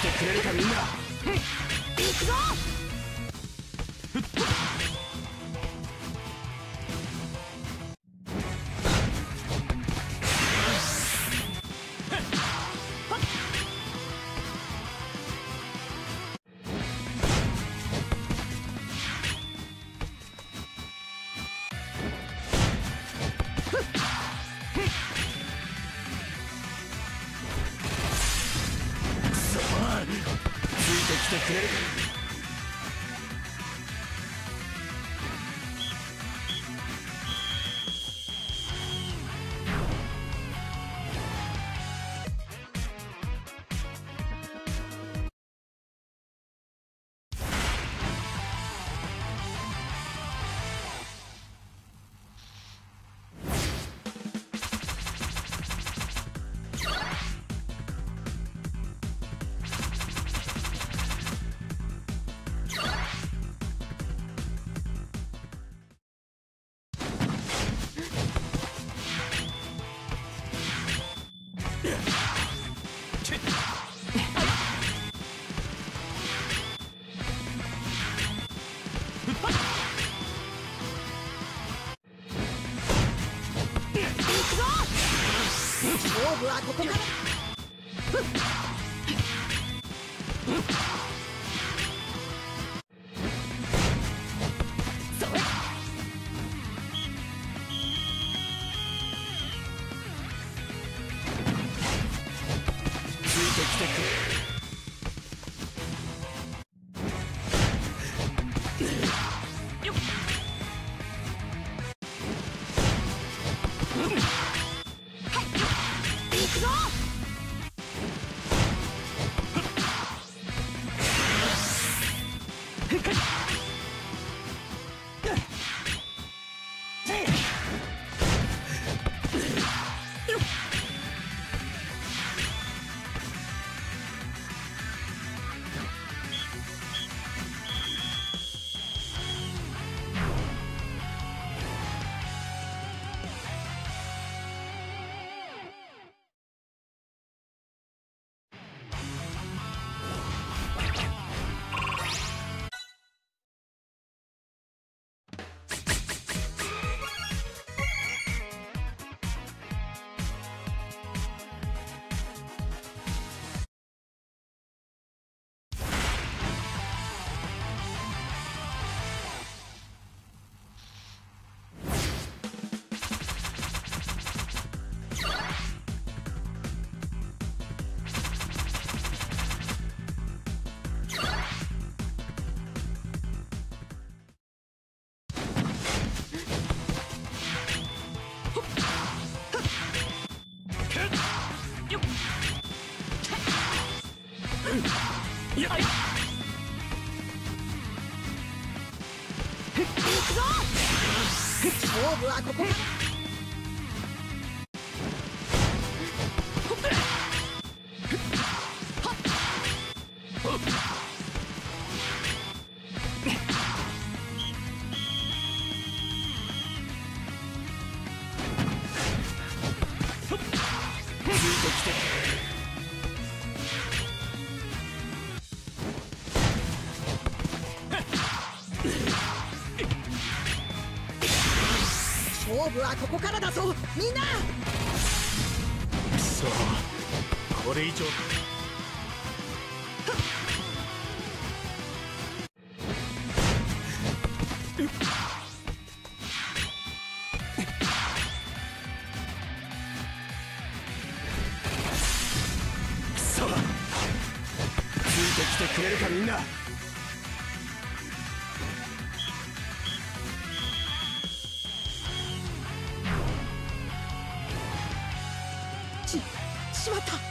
してくれるかみんな。きてくれる勝負はここから。くぞ勝負はここ勝負はここからだぞみんな！くそ。これ以上くそついてきてくれるかみんな。しまった。